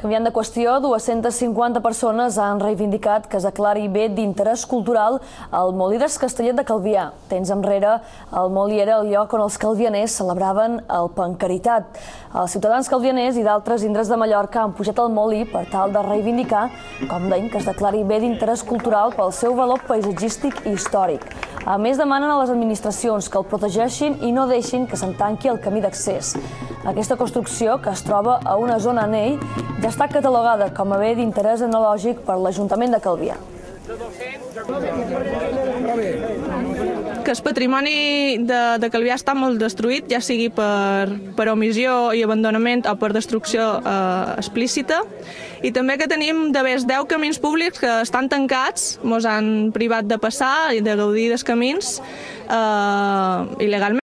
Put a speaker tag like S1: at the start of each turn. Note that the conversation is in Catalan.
S1: Canviant de qüestió, 250 persones han reivindicat que es declari bé d'interès cultural el Molí des Castellet de Calvià. Temps enrere, el Molí era el lloc on els calvianers celebraven el Pancaritat. Els ciutadans calvianers i d'altres indrets de Mallorca han pujat al Molí per tal de reivindicar, com deim, que es declari bé d'interès cultural pel seu valor paisatgístic i històric. A més, demanen a les administracions que el protegeixin i no deixin que se'n tanqui el camí d'accés. Aquesta construcció, que es troba a una zona anell, ja està catalogada com a bé d'interès enològic per l'Ajuntament de Calvià.
S2: Que el patrimoni de, de Calvià està molt destruït, ja sigui per, per omissió i abandonament o per destrucció eh, explícita. I també que tenim de més 10 camins públics que estan tancats, ens han privat de passar i de gaudir dels camins eh, il·legalment.